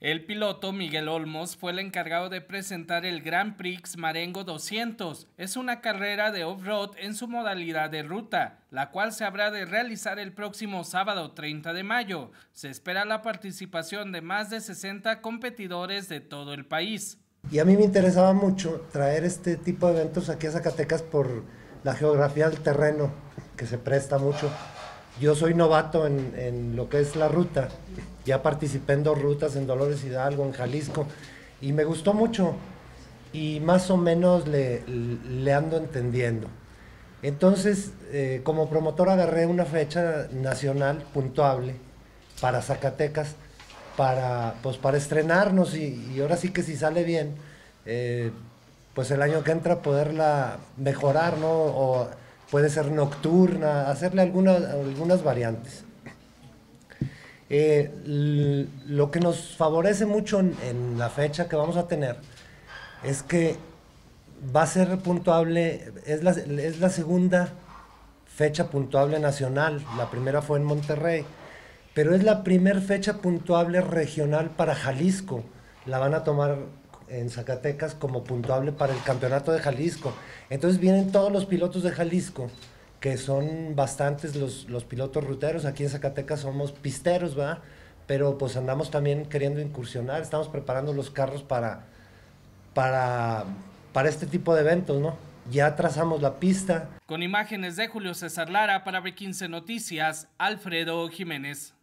El piloto Miguel Olmos fue el encargado de presentar el Grand Prix Marengo 200. Es una carrera de off-road en su modalidad de ruta, la cual se habrá de realizar el próximo sábado 30 de mayo. Se espera la participación de más de 60 competidores de todo el país. Y a mí me interesaba mucho traer este tipo de eventos aquí a Zacatecas por la geografía del terreno, que se presta mucho yo soy novato en, lo que es la ruta. Ya participé en dos rutas, en Dolores Hidalgo, en Jalisco, y me gustó mucho. Y más o menos le, ando entendiendo. Entonces, eh, como promotor agarré una fecha nacional puntuable para Zacatecas, para, pues, para estrenarnos y, ahora sí que si sale bien, eh, pues el año que entra poderla mejorar, ¿no? Puede ser nocturna, hacerle algunas, algunas variantes. Eh, lo que nos favorece mucho en, la fecha que vamos a tener es que va a ser puntuable, es la, es la segunda fecha puntuable nacional, la primera fue en Monterrey, pero es la primera fecha puntuable regional para Jalisco, la van a tomar en Zacatecas como puntuable para el campeonato de Jalisco. Entonces vienen todos los pilotos de Jalisco, que son bastantes los, los pilotos ruteros. Aquí en Zacatecas somos pisteros, ¿verdad? Pero pues andamos también queriendo incursionar, estamos preparando los carros para, para, para este tipo de eventos, ¿no? Ya trazamos la pista. Con imágenes de Julio César Lara para B15 Noticias, Alfredo Jiménez.